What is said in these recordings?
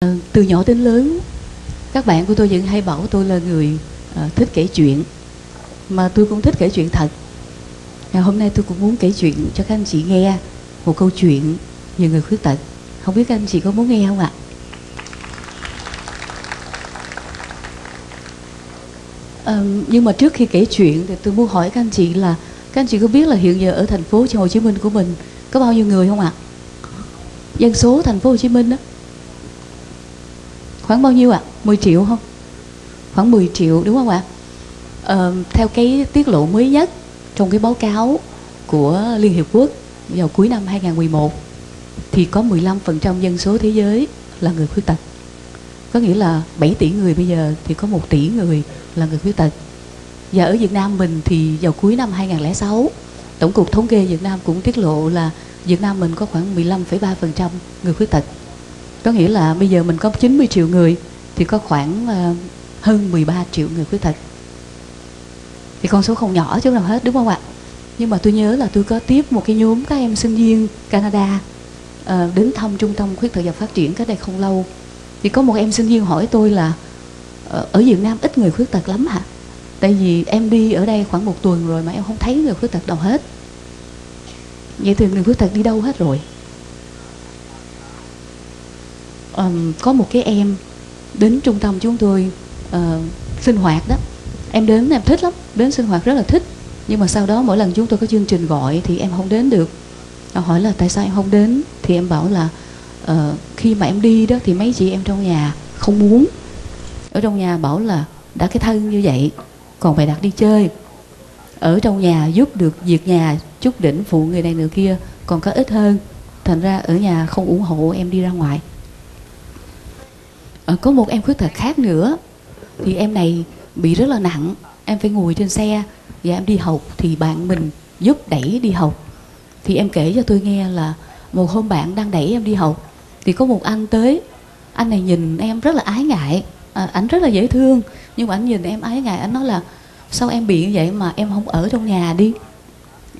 Ờ, từ nhỏ đến lớn các bạn của tôi vẫn hay bảo tôi là người uh, thích kể chuyện. Mà tôi cũng thích kể chuyện thật. Ngày hôm nay tôi cũng muốn kể chuyện cho các anh chị nghe một câu chuyện về người khuyết tật. Không biết các anh chị có muốn nghe không ạ? À, nhưng mà trước khi kể chuyện thì tôi muốn hỏi các anh chị là các anh chị có biết là hiện giờ ở thành phố Hồ Chí Minh của mình có bao nhiêu người không ạ? Dân số thành phố Hồ Chí Minh đó khoảng bao nhiêu ạ? À? 10 triệu không? Khoảng 10 triệu đúng không ạ? À, theo cái tiết lộ mới nhất trong cái báo cáo của Liên Hiệp Quốc vào cuối năm 2011 thì có 15% dân số thế giới là người khuyết tật. Có nghĩa là 7 tỷ người bây giờ thì có 1 tỷ người là người khuyết tật. Và ở Việt Nam mình thì vào cuối năm 2006 Tổng cục Thống kê Việt Nam cũng tiết lộ là Việt Nam mình có khoảng 15,3% người khuyết tật có nghĩa là bây giờ mình có 90 triệu người thì có khoảng uh, hơn 13 triệu người khuyết tật. Thì con số không nhỏ chứ nào hết đúng không ạ? Nhưng mà tôi nhớ là tôi có tiếp một cái nhóm các em sinh viên Canada uh, đến thăm trung tâm khuyết tật và phát triển cách đây không lâu. Thì có một em sinh viên hỏi tôi là ờ, ở Việt Nam ít người khuyết tật lắm hả? Tại vì em đi ở đây khoảng một tuần rồi mà em không thấy người khuyết tật đâu hết. Vậy thì người khuyết tật đi đâu hết rồi? Um, có một cái em đến trung tâm chúng tôi uh, sinh hoạt đó. Em đến em thích lắm đến sinh hoạt rất là thích. Nhưng mà sau đó mỗi lần chúng tôi có chương trình gọi thì em không đến được. Họ hỏi là tại sao em không đến? Thì em bảo là uh, khi mà em đi đó thì mấy chị em trong nhà không muốn. Ở trong nhà bảo là đã cái thân như vậy còn phải đặt đi chơi. Ở trong nhà giúp được việc nhà chút đỉnh phụ người này người kia còn có ít hơn. Thành ra ở nhà không ủng hộ em đi ra ngoài à, có một em khuyết tật khác nữa. Thì em này bị rất là nặng. Em phải ngồi trên xe. Và em đi học thì bạn mình giúp đẩy đi học. Thì em kể cho tôi nghe là một hôm bạn đang đẩy em đi học thì có một anh tới. Anh này nhìn em rất là ái ngại. À, ảnh rất là dễ thương nhưng mà ảnh nhìn em ái ngại ảnh nói là sao em bị như vậy mà em không ở trong nhà đi?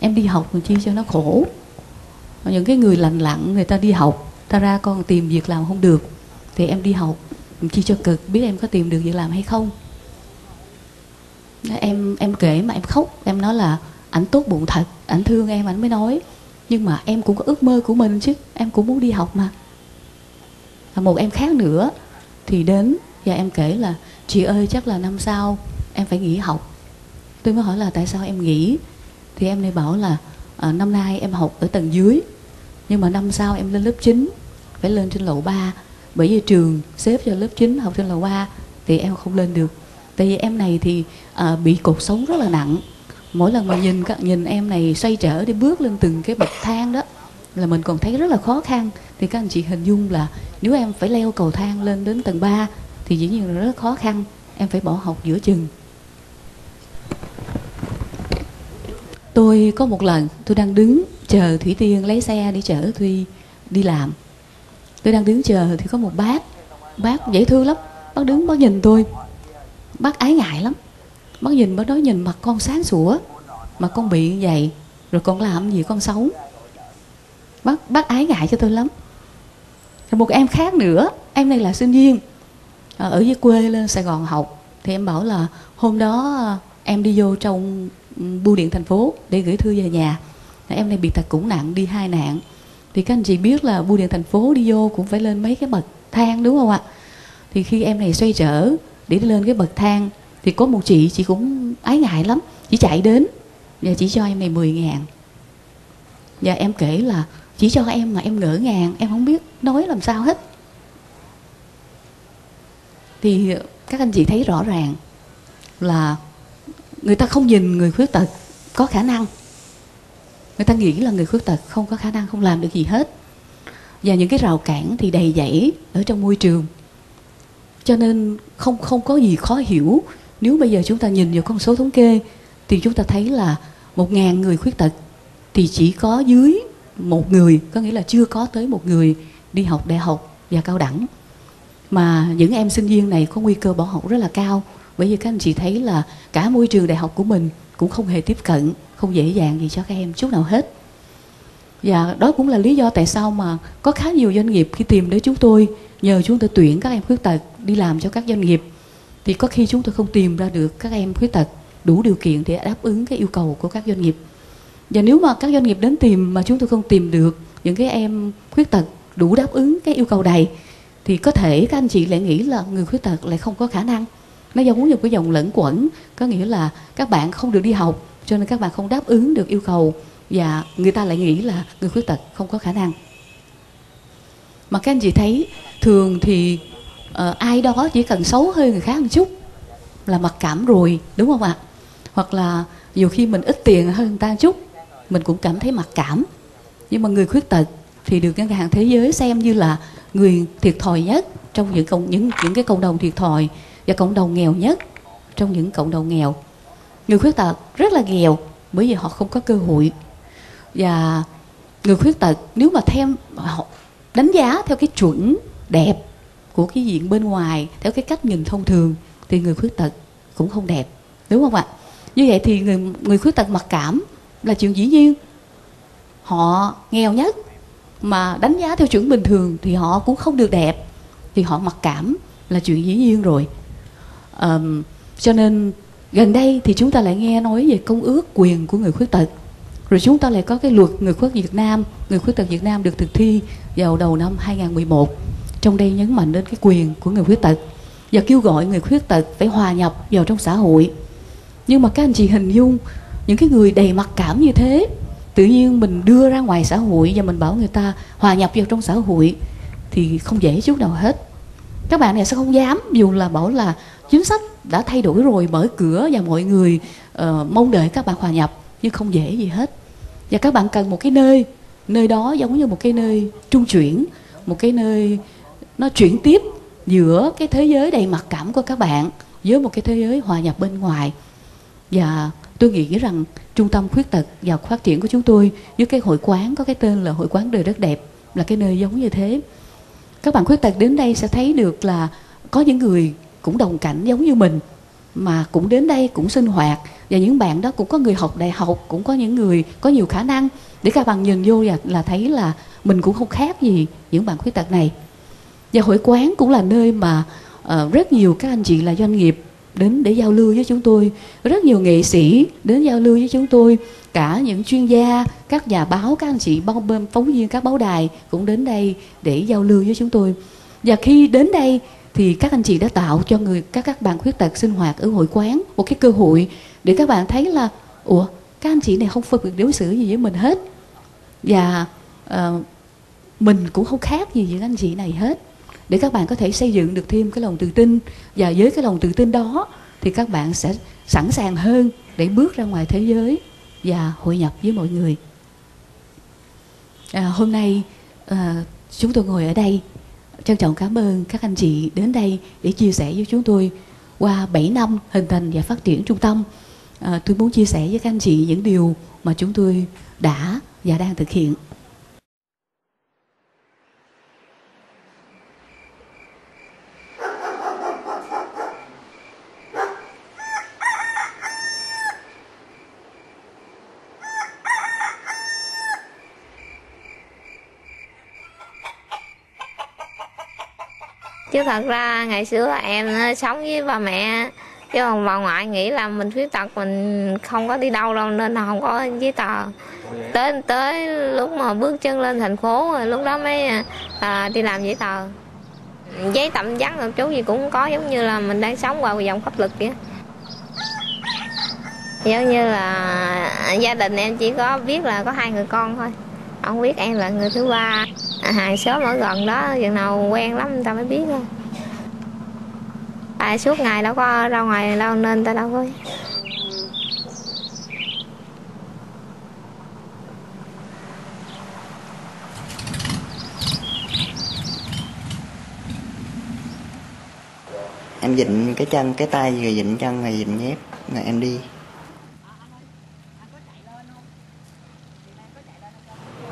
Em đi học còn chi cho nó khổ? Những cái người lành lặn người ta đi học ta ra con tìm việc làm không được thì em đi học chi cho cực biết em có tìm được việc làm hay không? Em em kể mà em khóc. Em nói là ảnh tốt bụng thật ảnh thương em ảnh mới nói. Nhưng mà em cũng có ước mơ của mình chứ. Em cũng muốn đi học mà. Và một em khác nữa thì đến và em kể là chị ơi chắc là năm sau em phải nghỉ học. Tôi mới hỏi là tại sao em nghỉ? Thì em này bảo là à, năm nay em học ở tầng dưới nhưng mà năm sau em lên lớp 9 phải lên trên lầu 3 bởi vì trường xếp cho lớp 9 học sinh là qua thì em không lên được. Tại vì em này thì à, bị cột sống rất là nặng. Mỗi lần mà nhìn các nhìn em này xoay trở đi bước lên từng cái bậc thang đó là mình còn thấy rất là khó khăn. Thì các anh chị hình dung là nếu em phải leo cầu thang lên đến tầng 3 thì dĩ nhiên là rất khó khăn. Em phải bỏ học giữa chừng. Tôi có một lần tôi đang đứng chờ thủy tiên lấy xe đi chở thuy đi làm tôi đang đứng chờ thì có một bác. Bác dễ thương lắm. Bác đứng, bác nhìn tôi. Bác ái ngại lắm. Bác nhìn, bác nói nhìn mặt con sáng sủa. Mà con bị như vậy, rồi con làm gì con xấu. Bác bác ái ngại cho tôi lắm. Rồi một em khác nữa. Em này là sinh viên. À, ở dưới quê lên sài gòn học. Thì em bảo là hôm đó à, em đi vô trong ừ, bưu điện thành phố để gửi thư về nhà. Em này bị tật cũng nặng, đi hai nạn thì các anh chị biết là bưu điện thành phố đi vô cũng phải lên mấy cái bậc thang, đúng không ạ? Thì khi em này xoay trở để đi lên cái bậc thang, thì có một chị chị cũng ái ngại lắm. Chỉ chạy đến và chỉ cho em này 10 ngàn. Và em kể là chỉ cho em mà em ngỡ ngàng em không biết nói làm sao hết. Thì các anh chị thấy rõ ràng là người ta không nhìn người khuyết tật có khả năng người ta nghĩ là người khuyết tật không có khả năng không làm được gì hết. Và những cái rào cản thì đầy dẫy ở trong môi trường. Cho nên không không có gì khó hiểu. Nếu bây giờ chúng ta nhìn vào con số thống kê, thì chúng ta thấy là một ngàn người khuyết tật thì chỉ có dưới một người, có nghĩa là chưa có tới một người đi học đại học và cao đẳng. Mà những em sinh viên này có nguy cơ bỏ học rất là cao. Bởi vì các anh chị thấy là cả môi trường đại học của mình cũng không hề tiếp cận, không dễ dàng gì cho các em chút nào hết. Và đó cũng là lý do tại sao mà có khá nhiều doanh nghiệp khi tìm đến chúng tôi, nhờ chúng tôi tuyển các em khuyết tật đi làm cho các doanh nghiệp, thì có khi chúng tôi không tìm ra được các em khuyết tật đủ điều kiện để đáp ứng cái yêu cầu của các doanh nghiệp. Và nếu mà các doanh nghiệp đến tìm mà chúng tôi không tìm được những cái em khuyết tật đủ đáp ứng cái yêu cầu này, thì có thể các anh chị lại nghĩ là người khuyết tật lại không có khả năng nó giống như cái dòng lẫn quẩn. Có nghĩa là các bạn không được đi học cho nên các bạn không đáp ứng được yêu cầu và người ta lại nghĩ là người khuyết tật không có khả năng. Mà các anh chị thấy thường thì uh, ai đó chỉ cần xấu hơn người khác một chút là mặc cảm rồi đúng không ạ? Hoặc là nhiều khi mình ít tiền hơn người ta một chút mình cũng cảm thấy mặc cảm. Nhưng mà người khuyết tật thì được ngân hàng thế giới xem như là người thiệt thòi nhất trong những cộng những những cái cộng đồng thiệt thòi và cộng đồng nghèo nhất trong những cộng đồng nghèo. Người khuyết tật rất là nghèo bởi vì họ không có cơ hội. Và người khuyết tật nếu mà thêm, họ đánh giá theo cái chuẩn đẹp của cái diện bên ngoài, theo cái cách nhìn thông thường, thì người khuyết tật cũng không đẹp, đúng không ạ? Như vậy thì người người khuyết tật mặc cảm là chuyện dĩ nhiên. Họ nghèo nhất mà đánh giá theo chuẩn bình thường thì họ cũng không được đẹp, thì họ mặc cảm là chuyện dĩ nhiên rồi um, cho nên gần đây thì chúng ta lại nghe nói về công ước quyền của người khuyết tật. Rồi chúng ta lại có cái luật người khuyết Việt Nam người khuyết tật Việt Nam được thực thi vào đầu năm 2011 trong đây nhấn mạnh đến cái quyền của người khuyết tật và kêu gọi người khuyết tật phải hòa nhập vào trong xã hội. Nhưng mà các anh chị hình dung những cái người đầy mặc cảm như thế tự nhiên mình đưa ra ngoài xã hội và mình bảo người ta hòa nhập vào trong xã hội thì không dễ chút nào hết. Các bạn này sẽ không dám dù là bảo là chính sách đã thay đổi rồi mở cửa và mọi người uh, mong đợi các bạn hòa nhập nhưng không dễ gì hết. Và các bạn cần một cái nơi nơi đó giống như một cái nơi trung chuyển một cái nơi nó chuyển tiếp giữa cái thế giới đầy mặc cảm của các bạn với một cái thế giới hòa nhập bên ngoài. Và tôi nghĩ rằng trung tâm khuyết tật và phát triển của chúng tôi với cái hội quán có cái tên là hội quán đời rất đẹp là cái nơi giống như thế. Các bạn khuyết tật đến đây sẽ thấy được là có những người cũng đồng cảnh giống như mình mà cũng đến đây cũng sinh hoạt. Và những bạn đó cũng có người học đại học cũng có những người có nhiều khả năng để các bạn nhìn vô là, là thấy là mình cũng không khác gì những bạn khuyết tật này. Và hội quán cũng là nơi mà uh, rất nhiều các anh chị là doanh nghiệp đến để giao lưu với chúng tôi. Rất nhiều nghệ sĩ đến giao lưu với chúng tôi. Cả những chuyên gia các nhà báo các anh chị bao bơm phóng viên các báo đài cũng đến đây để giao lưu với chúng tôi. Và khi đến đây thì các anh chị đã tạo cho người các các bạn khuyết tật sinh hoạt ở hội quán một cái cơ hội để các bạn thấy là ủa các anh chị này không phân biệt đối xử gì với mình hết. Và uh, mình cũng không khác gì với anh chị này hết. Để các bạn có thể xây dựng được thêm cái lòng tự tin và với cái lòng tự tin đó thì các bạn sẽ sẵn sàng hơn để bước ra ngoài thế giới và hội nhập với mọi người. À, hôm nay à, chúng tôi ngồi ở đây trân trọng cảm ơn các anh chị đến đây để chia sẻ với chúng tôi qua 7 năm hình thành và phát triển trung tâm. À, tôi muốn chia sẻ với các anh chị những điều mà chúng tôi đã và đang thực hiện. Chứ thật ra ngày xưa em sống với ba mẹ. Chứ còn bà ngoại nghĩ là mình khuyết tật mình không có đi đâu đâu nên là không có giấy tờ. Tới tới lúc mà bước chân lên thành phố rồi lúc đó mới à, đi làm giấy tờ. Giấy tạm vắng một chú gì cũng có giống như là mình đang sống qua dòng pháp lực vậy giống như là gia đình em chỉ có biết là có hai người con thôi. Không biết em là người thứ ba. À, hàng xóm ở gần đó, chừng nào quen lắm người ta mới biết thôi tại suốt ngày đâu có ra ngoài đâu, nên ta đâu có em dịnh cái chân, cái tay rồi dịnh chân rồi dịnh dép rồi em đi.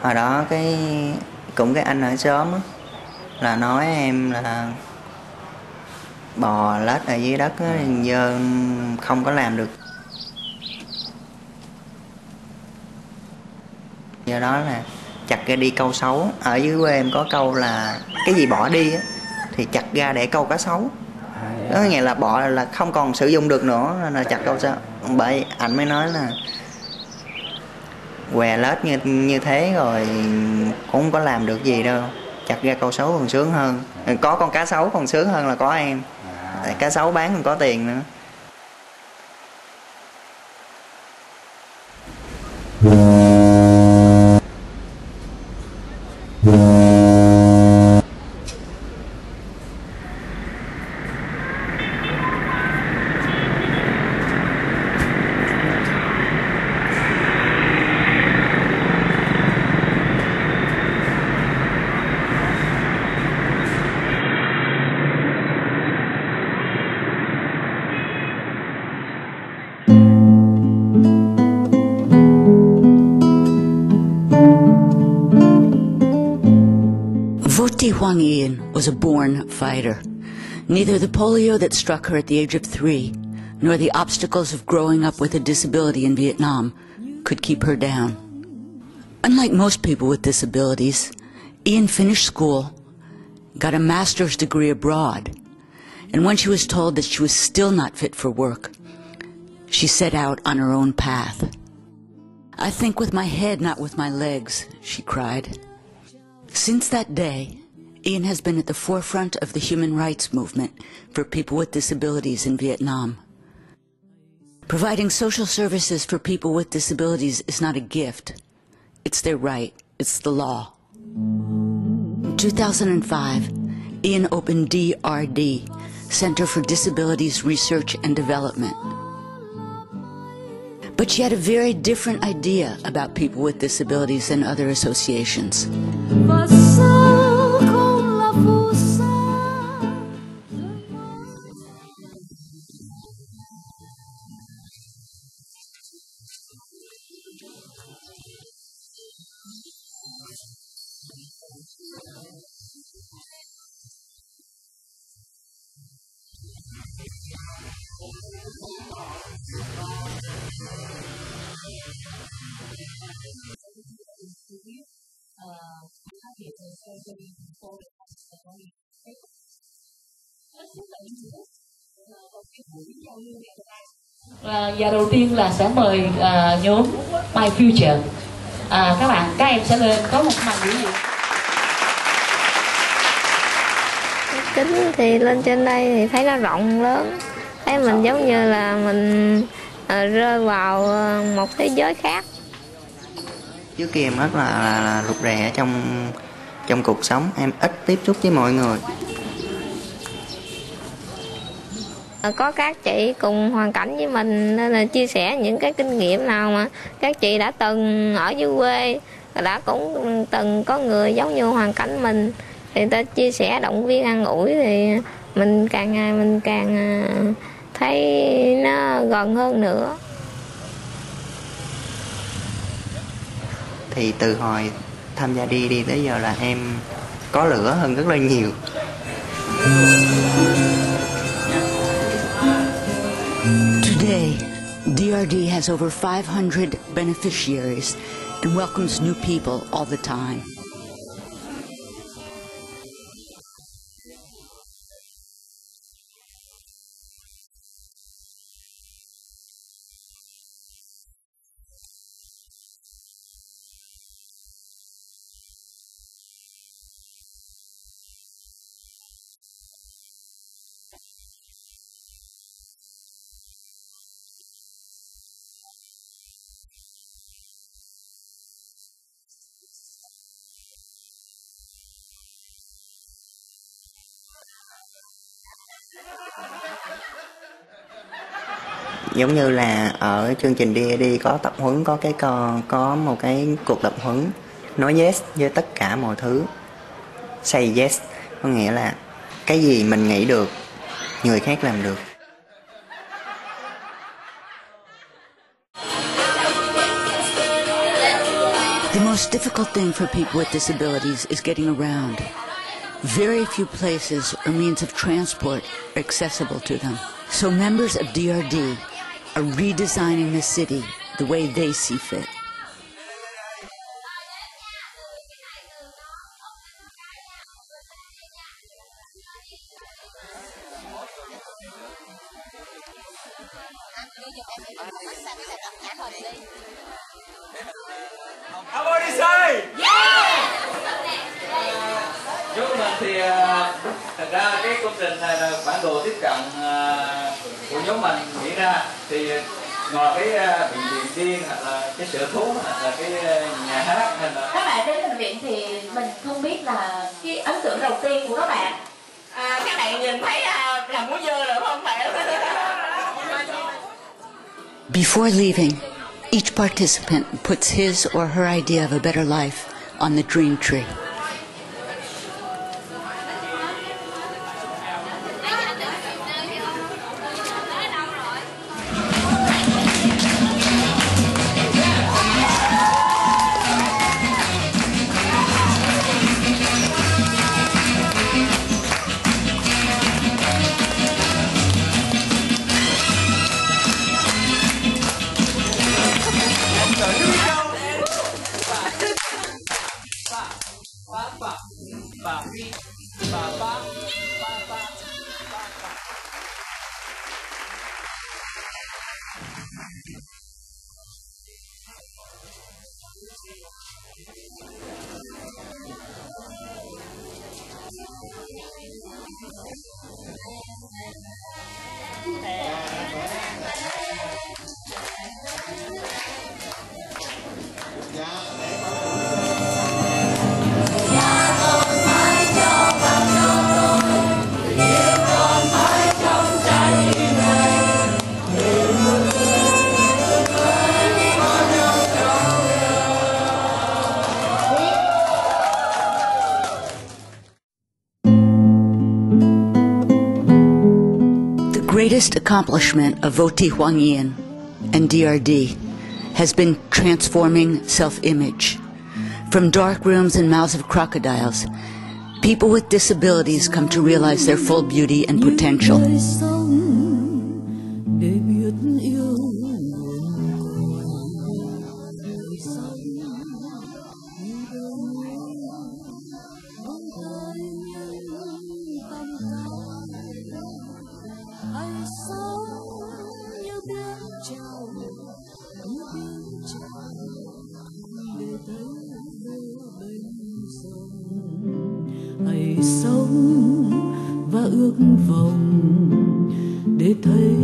Hồi đó cái cũng cái anh ở xóm á là nói em là bò lết ở dưới đất á, giờ không có làm được. Do đó là chặt ra đi câu sấu ở dưới quê em có câu là cái gì bỏ đi á, thì chặt ra để câu cá sấu. Đó nghĩa là bỏ là không còn sử dụng được nữa nên là chặt câu sấu bởi anh mới nói là què lết như như thế rồi cũng không có làm được gì đâu. Chặt ra câu sấu còn sướng hơn. Có con cá sấu còn sướng hơn là có em. Tại cá sấu bán còn có tiền nữa. Voti Huang Ian was a born fighter. Neither the polio that struck her at the age of three, nor the obstacles of growing up with a disability in Vietnam could keep her down. Unlike most people with disabilities, Ian finished school, got a master's degree abroad, and when she was told that she was still not fit for work, she set out on her own path. I think with my head, not with my legs, she cried. Since that day, Ian has been at the forefront of the human rights movement for people with disabilities in Vietnam. Providing social services for people with disabilities is not a gift. It's their right. It's the law. In 2005, Ian opened DRD, Center for Disabilities Research and Development. But she had a very different idea about people with disabilities than other associations. À, và đầu tiên là sẽ mời uh, nhóm My Future. À, các bạn các em sẽ lên có một màn biểu diễn. Kính thì lên trên đây thì thấy nó rộng lớn thấy mình giống như là mình ờ, rơi vào ờ, một thế giới khác. Trước kia em rất là, là, là rụt rè trong trong cuộc sống. Em ít tiếp xúc với mọi người. Ờ, có các chị cùng hoàn cảnh với mình nên là chia sẻ những cái kinh nghiệm nào mà các chị đã từng ở dưới quê đã cũng từng có người giống như hoàn cảnh mình. Thì ta chia sẻ động viên an ủi thì mình càng ngày mình càng thấy nó gần hơn nữa thì từ hồi tham gia đi đi tới giờ là em có lửa hơn rất là nhiều Today, DRD has over 500 beneficiaries and welcomes new people all the time. Giống như là ở chương trình đi có tập huấn, có cái co, có một cái cuộc tập huấn, nói yes với tất cả mọi thứ, say yes có nghĩa là cái gì mình nghĩ được, người khác làm được The most difficult thing for people with disabilities is getting around. Very few places or means of transport are accessible to them. So members of DRD are redesigning the city the way they see fit. How about this side? Yeah! Chúc mình thì thật ra cái công trình này là bản đồ tiếp cận của nhóm mình nghĩ ra thì ngoài cái à, bệnh viện tiên hoặc là cái sở thú hoặc là cái à, nhà hát hay là các bạn đến bệnh viện thì mình không biết là cái ấn tượng đầu tiên của các bạn. À, các bạn nhìn thấy à, là muốn dơ rồi không? Phải Before leaving, each participant puts his or her idea of a better life on the dream tree. Thank you. The greatest accomplishment of Voti Huang Yin and DRD has been transforming self-image. From dark rooms and mouths of crocodiles, people with disabilities come to realize their full beauty and potential. Trao trào như biển trào để thấy vô bên sông. Hãy sống và ước vọng để thấy